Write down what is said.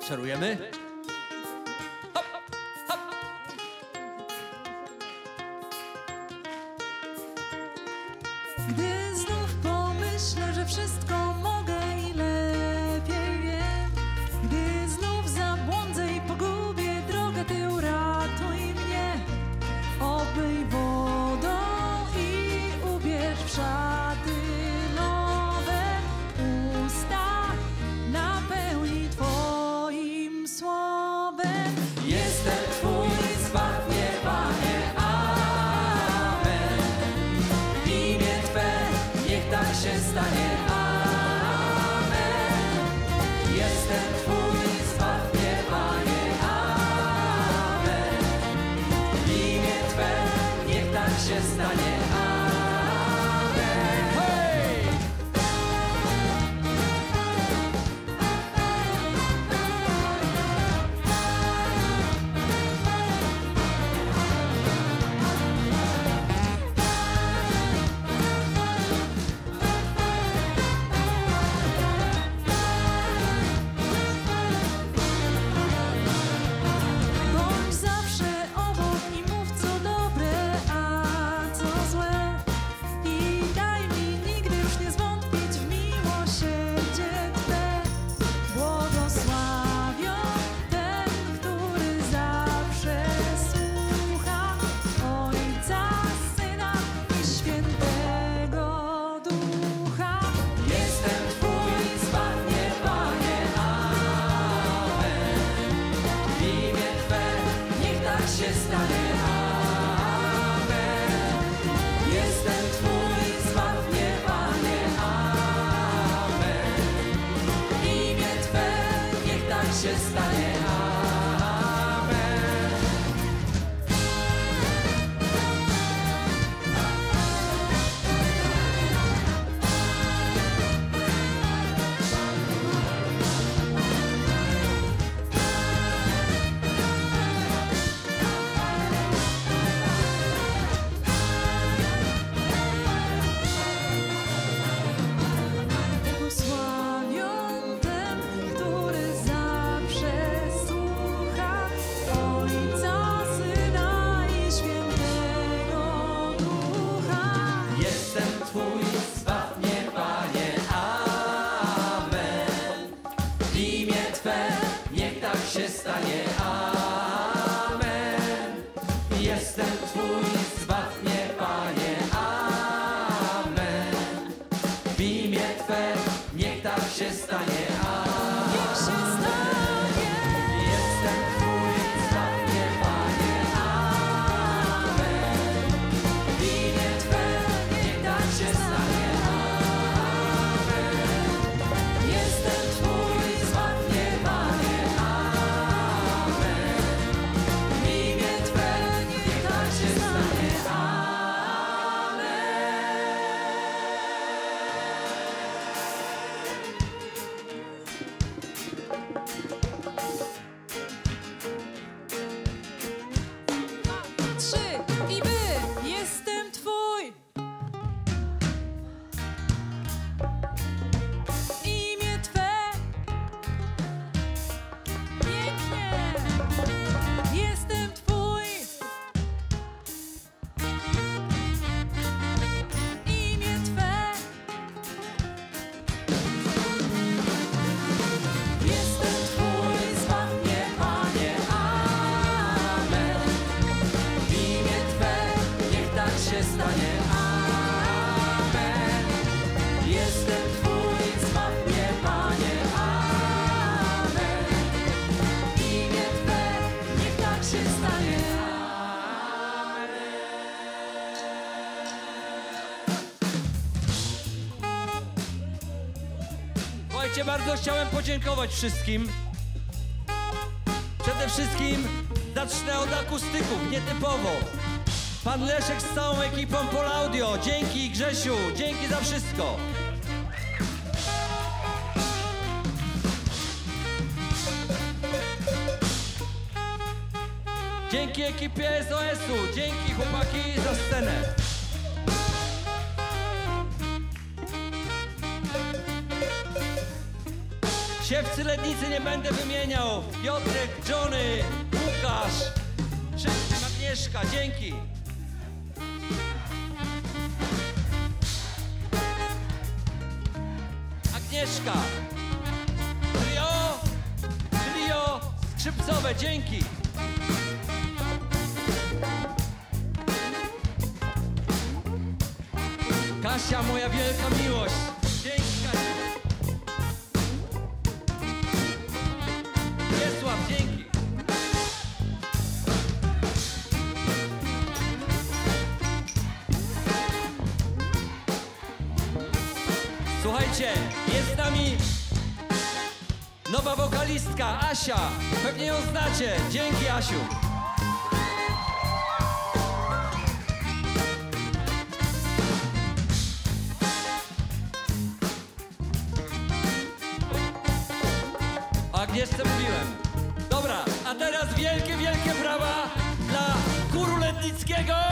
Szarujemy? się stanie. się stanie. Amen. Jestem Twój. Słuchajcie, bardzo chciałem podziękować wszystkim. Przede wszystkim zacznę od akustyków, nietypowo. Pan Leszek z całą ekipą Pol Audio. Dzięki Grzesiu, dzięki za wszystko. Dzięki ekipie SOS-u, dzięki chłopaki za scenę. Siewcy Lednicy nie będę wymieniał. Piotrek, Johnny, Łukasz, wszystkim, Agnieszka, dzięki. Agnieszka, trio, trio skrzypcowe, dzięki. Kasia, moja wielka miłość. Słuchajcie, jest z nami nowa wokalistka Asia. Pewnie ją znacie. Dzięki, Asiu. Agnieszce mówiłem. Dobra, a teraz wielkie, wielkie brawa dla Kuru Lednickiego!